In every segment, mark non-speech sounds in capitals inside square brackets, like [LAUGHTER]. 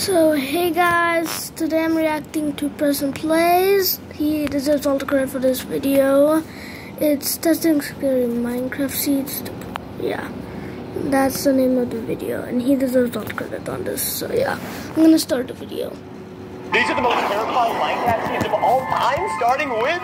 So hey guys, today I'm reacting to PrestonPlayz. He deserves all the credit for this video. It's testing scary Minecraft seeds. Yeah, that's the name of the video, and he deserves all the credit on this. So yeah, I'm gonna start the video. These are the most terrifying Minecraft scenes of all time, starting with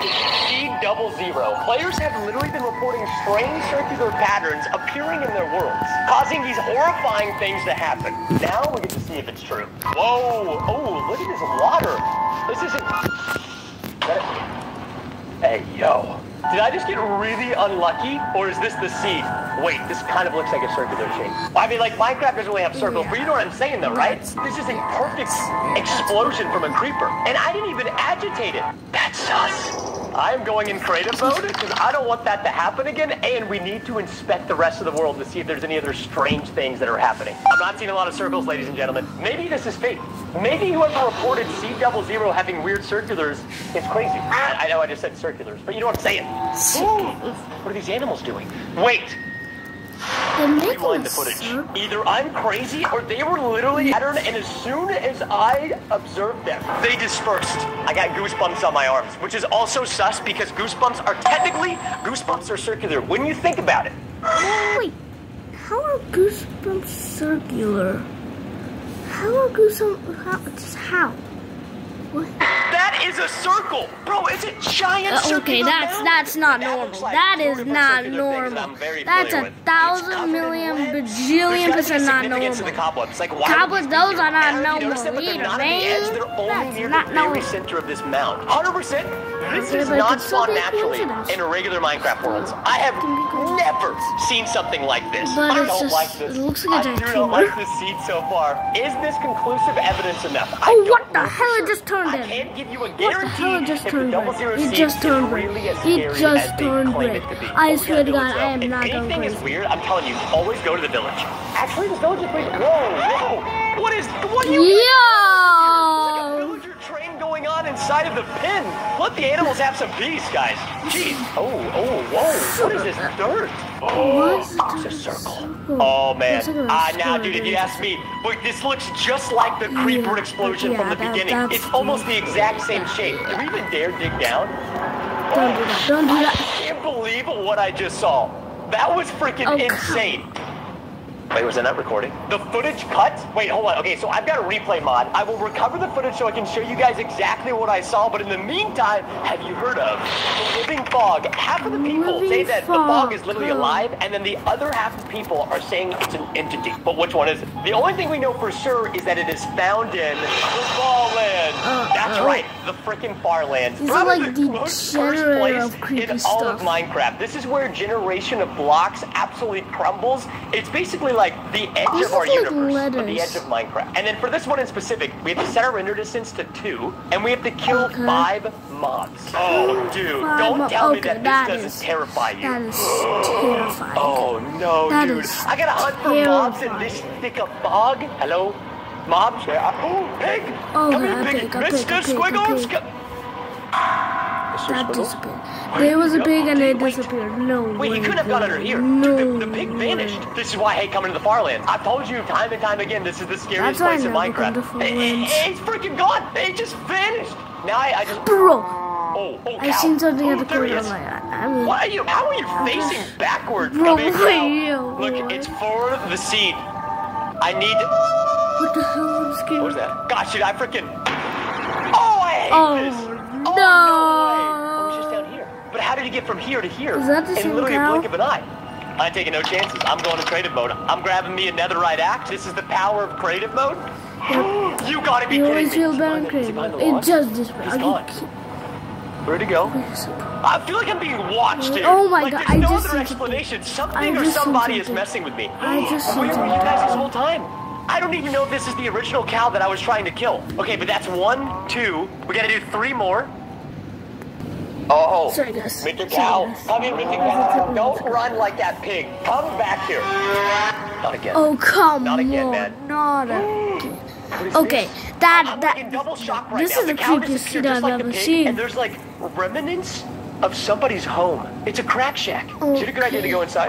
Seed Double Zero. Players have literally been reporting strange circular patterns appearing in their worlds, causing these horrifying things to happen. Now we get to see if it's true. Whoa! Oh, look at this water. This isn't. That... Hey, yo. Did I just get really unlucky, or is this the seed? Wait, this kind of looks like a circular shape. I mean, like, Minecraft doesn't really have circles, but you know what I'm saying, though, right? This is a perfect explosion from a creeper, and I didn't even agitate it. That's sus. I'm going in creative mode because I don't want that to happen again, and we need to inspect the rest of the world to see if there's any other strange things that are happening. I'm not seeing a lot of circles, ladies and gentlemen. Maybe this is fake. Maybe whoever reported C double zero having weird circulars is crazy. I, I know I just said circulars, but you know what I'm saying. Ooh, what are these animals doing? Wait, rewind the footage. Either I'm crazy or they were literally patterned, and as soon as I observed them, they dispersed. I got goosebumps on my arms, which is also sus because goosebumps are technically goosebumps are circular when you think about it. Wait, how are goosebumps circular? How are goosebumps? How? Just how? What? That is a circle, bro. It's a giant Uh, circular okay, that's mountain. that's not normal. like That is not circular thing that normal. That's a thousand million bajillion There's gotta be percent not normal. cobwebs. Like, why Cobwebs, those are not normal either, not on the edge. They're only That's near not the normal. center of this mound. 100%. This is not spawned naturally in a regular Minecraft worlds. I have never seen something like this. But I don't just- like this. it looks like a I do not like this seed so far. Is this conclusive evidence enough? Oh, what the hell? It just turned I can't give you a What the hell? It just turned red. zero It just turned red. really It just turned red. it to be. I swear gotta God, I am if not going anything is crazy. weird, I'm telling you, always go to the village. Actually, this village is pretty. Whoa, whoa! What is? What are you? There's going on inside of the pen. Let the animals have some peace, guys. Jeez. Oh, oh, whoa. What is this dirt? Oh, it's a circle. Oh man. It's like a Ah, now, dude, if you ask me, look, this looks just like the creeper explosion yeah, from the that- beginning. It's almost the exact same shape. Do we even dare dig down? Don't do that. Don't do that. I can't believe what I just saw. That was freaking Oh, insane. Wait, was I not recording? The footage cut? Wait, hold on. Okay, so I've got a replay mod. I will recover the footage so I can show you guys exactly what I saw. But in the meantime, have you heard of the living fog? Half of the people Living say that the fog fog, is literally alive, and then the other half of people are saying it's an entity. But which one is it? The only thing we know for sure is that it is found in the Farland. Uh, That's uh, right, the freaking Farland. These are Probably like the the most cursed place in all of. Minecraft. This is where generation of blocks absolutely crumbles. It's basically like the edge This of our like universe, or the edge of Minecraft. And then for this one in specific, we have to set our render distance to two, and we have to kill Okay. five mobs. Oh, dude, Five don't mo- tell me okay, that this that doesn't terrify you. That is terrifying. [GASPS] Oh no, That dude! is I gotta hunt for mobs in this thick of fog. Hello, mobs? Yeah. Oh, pig! Oh, Come a here, pig, pig! a pig, Mr. pig, a Squiggles! That disappeared. There was a pig and it disappeared. No Wait, way. he couldn't have gone under here. No. The, the pig vanished. This is why I hate coming to the Farlands. I've told you time and time again, this is the scariest That's place in Minecraft. to Farlands. hey, he's freaking gone. He just vanished. Now I, I just. Bro, Oh, oh, I seen something oh, at the there he corner. is. I I mean, Why are you? How are you facing backwards? Bro, Come here, wait. Look, what? it's for the seed. I need. what the hell? I'm scared. What was that? Gosh, dude, I freaking. Oh, I hate Oh, this. no. Oh, no how did he get from here to here? Is that the In same literally cow? a blink of an eye. I'm taking no chances. I'm going to creative mode. I'm grabbing me a netherite axe. This is the power of creative mode. [GASPS] you gotta be You kidding always me. feel Is he better in the- is he creative. the It log? just disappeared. He's gone. Where'd he go? I feel like I'm being watched, dude. Oh my like, God, There's I no just other explanation. Something or somebody is messing with me. I just Where were you guys this whole time? I don't even know if this is the original cow that I was trying to kill. Okay, but that's one, two. We gotta do three more. Oh, Sorry, guys. Mr. Cow, come here, Mr. Cow. Don't run like that pig. Come back here. Not again. Oh come Not again, on, man. not again. [GASPS] Okay, this? that that double shock right this now. is the cow creepiest shit I've like ever seen. And there's like remnants of somebody's home. It's a crack shack. Oh, Is it a good idea to go inside?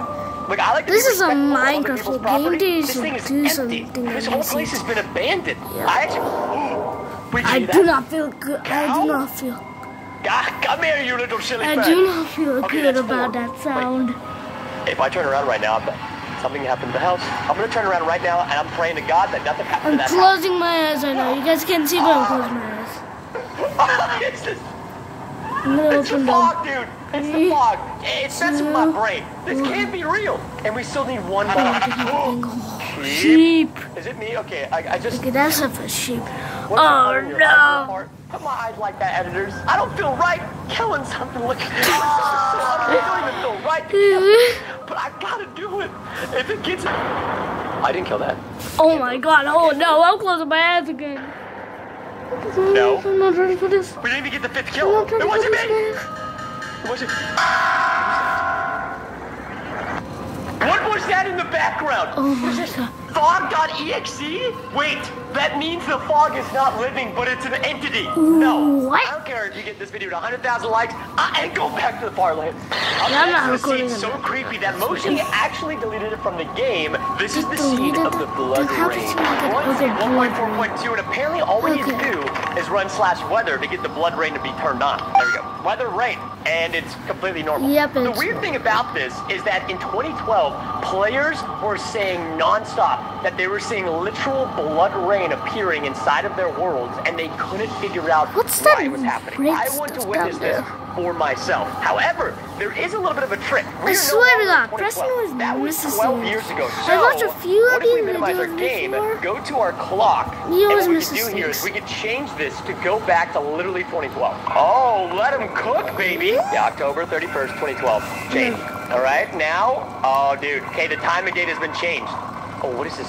Like I like to This is a Minecraft game. This thing is do empty. This whole place has been abandoned. Yeah. I actually. [GASPS] I do not feel good. I do not feel. Ah, come here, you little silly I do not feel Okay, good about four. that Wait. sound. If I turn around right now, something happened to the house. I'm gonna turn around right now, and I'm praying to God that nothing happened I'm to that closing my eyes right now. You guys can't see, but I'm closing my eyes. [LAUGHS] it's, the, I'm gonna it's the open fog, dude. It's the fog. It's messing with my brain. This one. can't be real. And we still need one more. [GASPS] sheep. Is it me? Okay, I, I just. Okay, that's not a sheep. Oh no. Put my eyes like that, editors. I don't feel right killing something. Look, [LAUGHS] I don't even feel right to kill it, but I gotta do it. If it gets, I didn't kill that. Oh my god, oh no, I'm closing my eyes again. No. I'm not ready for this. We didn't even get the fifth kill. It wasn't me. It wasn't. What was that in the background? Oh my god. Fog.exe? Wait, that means the fog is not living, but it's an entity. no. what? I don't care if you get this video to 100,000 likes. I and go back to the Farlands. Up Yeah, I'm not recording scene so creepy that Moshi actually deleted it from the game. This is the scene of the blood rain. One 1.4.2, and apparently all we need to do is run slash weather to get the blood rain to be turned on. There we go. Weather rain, and it's completely normal. Yep, The weird thing about this is that in 2012, players were saying nonstop that they were seeing literal blood rain appearing inside of their worlds, and they couldn't figure out What's why that it was happening. I want to witness this? For myself. However, there is a little bit of a trick. We I are no swear to God, in 2012. Preston was that was missing 12 things. years ago. I watched a So, few of these minimize our game, before. go to our clock, He and what we can do here is we can change this to go back to literally 2012. Oh, let him cook, baby. Yeah, October 31st, 2012. Change. Hmm. All right, now, oh, dude. Okay, the time and date has been changed. Oh, what is this?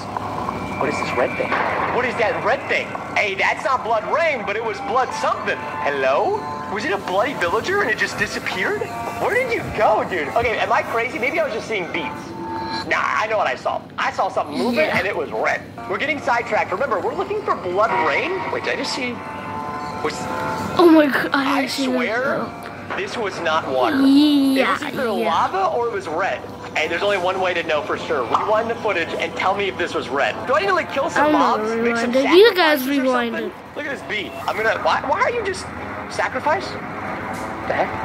What is this red thing? What is that red thing? Hey, that's not blood rain, but it was blood something. Hello? Was it a bloody villager and it just disappeared? Where did you go, dude? Okay, am I crazy? Maybe I was just seeing beats. Nah, I know what I saw. I saw something moving Yeah. and it was red. We're getting sidetracked. Remember, we're looking for blood ah. rain. Wait, did I just see? Was Oh my god, I, I swear this was not water. Yeah, it was either yeah. lava or it was red. And there's only one way to know for sure. Rewind the footage and tell me if this was red. Do I need to like kill some mobs? Make some. You guys rewind it. Look at this bee. I'm gonna. Why, why are you just sacrifice?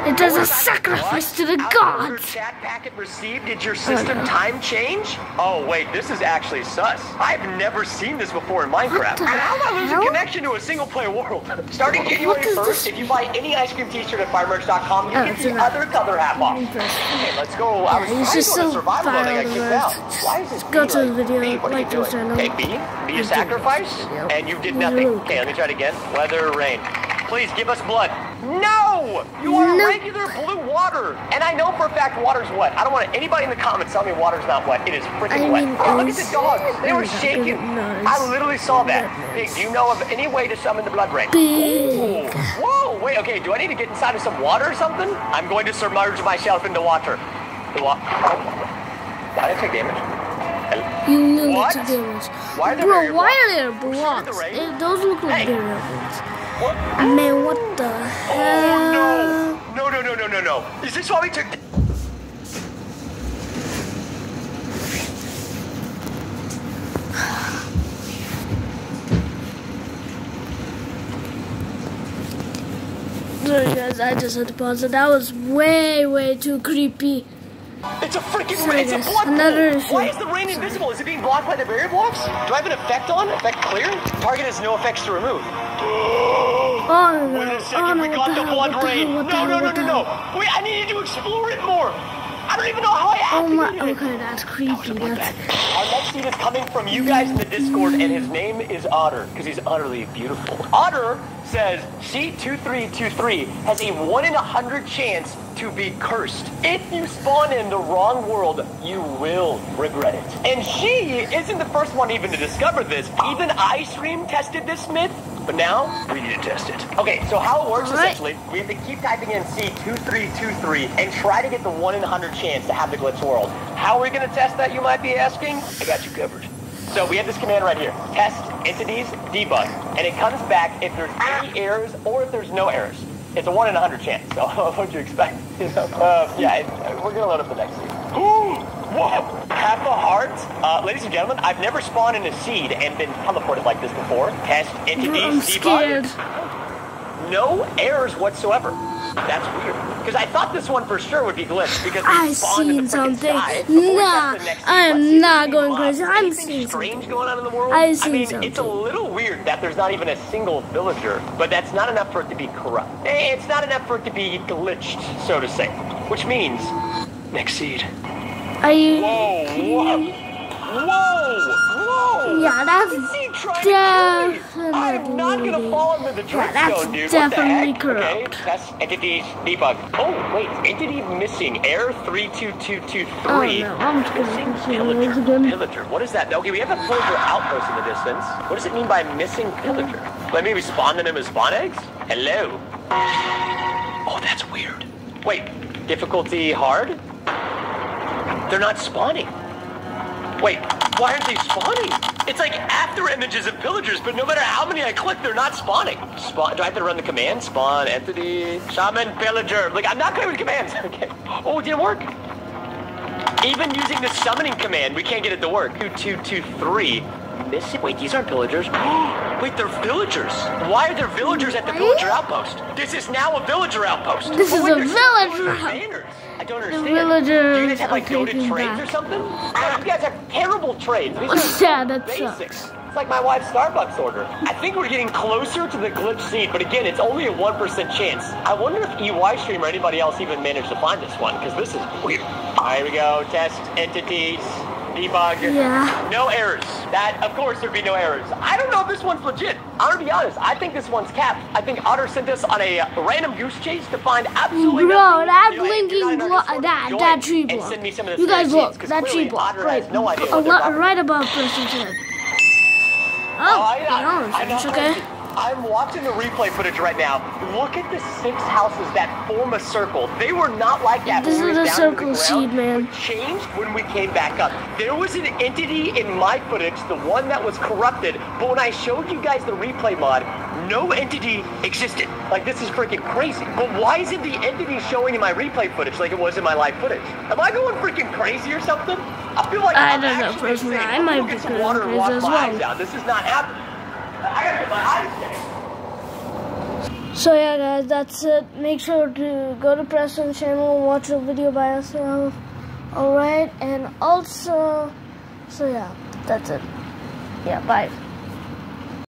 It does a sacrifice to the Out of gods. Chat packet received. Did your system uh-huh. time change? Oh wait, this is actually sus. I've never seen this before in Minecraft. And how am I losing hell? connection to a single player world? Starting January is 1st, if you buy any ice cream t-shirt at firemerch.com, you Oh, get it's the an- other color half off. Interesting. Okay, let's go. I was he's trying just to go so survival mode. I got violent kicked out. Why is this Go bee to the video, bee, what are like you this doing? channel. Okay, bee, be a sacrifice, and you did nothing. Okay, let me try it again. Weather, rain. Please give us blood. No! You are No. regular blue water. And I know for a fact water's wet. I don't want anybody in the comments tell me water's not wet. It is freaking I wet. mean, Oh, look at the dogs. They were shaking. I literally saw that. Goodness. Hey, do you know of any way to summon the blood rain? Big. Whoa, wait, okay, do I need to get inside of some water or something? I'm going to submerge myself in the water. The wa- oh. Why did I take damage? You knew What? it to damage. Why are there Bro, why blocks? are there Who started the blocks? It, those look like Hey. barrier blocks. What? Man, what the Oh hell? no! No, no, no, no, no, no. Is this why we took... Sorry guys, I just had to pause it. That was way, way too creepy. It's a freaking Sorry, it's a blood Another pool. issue. Why is the rain invisible? Is it being blocked by the barrier blocks? Do I have an effect on? Effect clear? Target has no effects to remove. Oh Wait a oh second, no, we got the blood rain. No, no, no, no, no. Wait, I needed to explore it more. I don't even know how I Oh my, activated it. okay, that's creepy. That's, Our next scene is coming from you guys in the Discord, and his name is Otter, because he's utterly beautiful. Otter says C2323 has a 1 in a 100 chance to be cursed. If you spawn in the wrong world, you will regret it. And she isn't the first one even to discover this. Even EYstreem tested this myth, but now we need to test it. Okay, so how it works Alright. essentially, we have to keep typing in C2323 and try to get the 1 in a 100 chance to have the glitch world. How are we going to test that, you might be asking? I got you covered. So we have this command right here. Test entities debug. And it comes back if there's any errors or if there's no errors. It's a 1 in a 100 chance. [LAUGHS] So what'd you expect? You [LAUGHS] know? Uh, yeah, it, we're going to load up the next scene. Whoa! Half a heart? Uh, ladies and gentlemen, I've never spawned in a seed and been teleported like this before. Test entities, I'm debug. scared. No errors whatsoever. That's weird. Because I thought this one for sure would be glitched because we I spawned in the seen something. sky before we got to the Nah, I am not going crazy. I'm seeing strange something. going on in the world. I I seen mean, it's a little weird that there's not even a single villager, but that's not enough for it to be corrupt. Eh, It's not enough for it to be glitched, so to say. Which means next seed. Are you? Whoa! Whoa! Whoa! Yeah, that's Is he trying to kill me? I'm not gonna fall into the trick that's zone, dude. definitely what the heck? Okay, test entities debug. Oh wait, entity missing. Error oh, three two two two Oh three. no, I'm just Missing gonna pillager. again. Pillager. What is that? Okay, we have a pillager outpost in the distance. What does it mean by missing pillager? Let me respond to them as spawn eggs? Hello. Oh, that's weird. Wait, difficulty hard? They're not spawning. Wait, why aren't they spawning? It's like after images of pillagers, but no matter how many I click, they're not spawning. Spawn, do I have to run the command? Spawn, entity, shaman, pillager. Like, I'm not good with commands. [LAUGHS] Okay. Oh, it didn't work. Even using the summoning command, we can't get it to work. Two, two, two, three. Missing. Wait, these aren't pillagers. [GASPS] Wait, they're villagers. Why are there villagers at the villager outpost? This is now a villager outpost. This Oh, is wait, a villager villager out- banners. I don't understand. villagers Do you guys have like taking trades or something? You guys have terrible trades. These are [LAUGHS] Yeah, that basics. sucks. It's like my wife's Starbucks order. I think we're getting closer to the glitch seed, but again, it's only a 1% chance. I wonder if EYstreem or anybody else even managed to find this one, because this is weird. All right, here we go. Test entities, debug. Yeah. No errors. That, of course, there'd be no errors. I don't know if this one's legit. I'm gonna be honest. I think this one's capped. I think Otter sent us on a uh, random goose chase to find absolutely Bro, nothing. that You know, hey, if you're not in blinking that- that tree block. send me some of You guys look, that tree block, Otter right, no idea a what they're lot, talking right above person's head. Oh, oh, I, I, I know. it's okay. I'm watching the replay footage right now. Look at the six houses that form a circle. They were not like that. This when we is a circle seed, man. Changed when we came back up. There was an entity in my footage, the one that was corrupted. But when I showed you guys the replay mod, no entity existed. Like this is freaking crazy. But why isn't the entity showing in my replay footage like it was in my live footage? Am I going freaking crazy or something? I feel like I I'm don't know, actually personally. I might be going crazy as well. This is not happening. I gotta get my eyes checked. So yeah, guys, that's it. Make sure to go to Preston's channel watch the video by yourself. Alright, and also, so yeah, that's it. Yeah, bye.